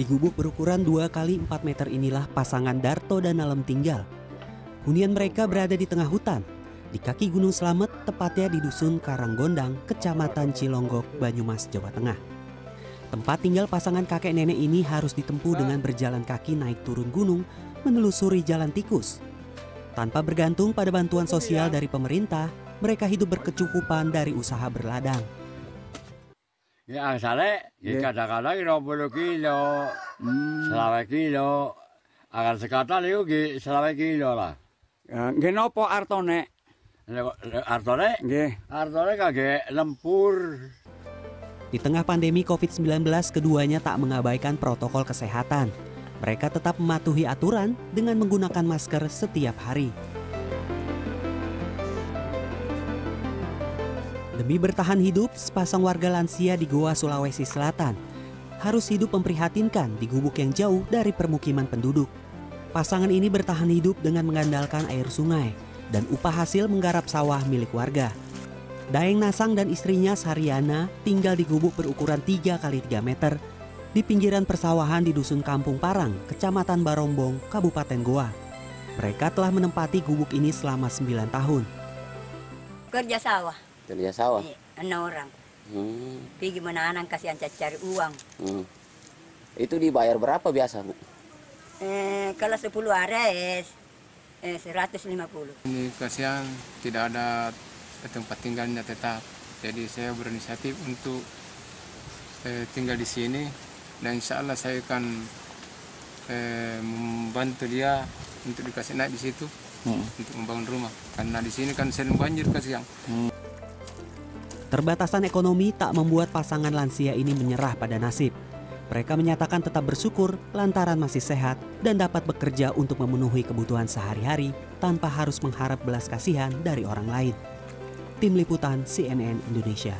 Di gubuk berukuran 2 kali 4 meter inilah pasangan Darto dan Nalem tinggal. Hunian mereka berada di tengah hutan, di kaki Gunung Slamet, tepatnya di Dusun Karanggondang, Kecamatan Cilonggok, Banyumas, Jawa Tengah. Tempat tinggal pasangan kakek nenek ini harus ditempuh dengan berjalan kaki naik turun gunung, menelusuri jalan tikus. Tanpa bergantung pada bantuan sosial dari pemerintah, mereka hidup berkecukupan dari usaha berladang. Ya sale, ya Nggih. kadang-kadang 20 kilo, Hmm. selawe kilo. Akan sekatan itu ge selawe kilo lah. Ya, Nggih napa artone? Artone, Nggih. artone kagak lempur. Di tengah pandemi COVID-19, keduanya tak mengabaikan protokol kesehatan. Mereka tetap mematuhi aturan dengan menggunakan masker setiap hari. Demi bertahan hidup, sepasang warga lansia di Goa, Sulawesi Selatan harus hidup memprihatinkan di gubuk yang jauh dari permukiman penduduk. Pasangan ini bertahan hidup dengan mengandalkan air sungai dan upah hasil menggarap sawah milik warga. Daeng Nasang dan istrinya Sariana tinggal di gubuk berukuran 3 kali 3 meter di pinggiran persawahan di Dusun Kampung Parang, Kecamatan Barombong, Kabupaten Goa. Mereka telah menempati gubuk ini selama 9 tahun. kerja sawah kerja sawah. Iya, enam orang Hmm, pergi menanam kasihan cari uang hmm. Itu dibayar berapa biasa, Bu? eh, kalau 10 hari eh, 150 Ini kasihan tidak ada tempat tinggalnya tetap. Jadi saya berinisiatif untuk eh, tinggal di sini dan insya Allah saya akan eh, membantu dia untuk dikasih naik di situ untuk membangun rumah. Karena di sini kan sering banjir kasihan. Terbatasan ekonomi tak membuat pasangan lansia ini menyerah pada nasib. Mereka menyatakan tetap bersyukur lantaran masih sehat dan dapat bekerja untuk memenuhi kebutuhan sehari-hari tanpa harus mengharap belas kasihan dari orang lain. Tim Liputan CNN Indonesia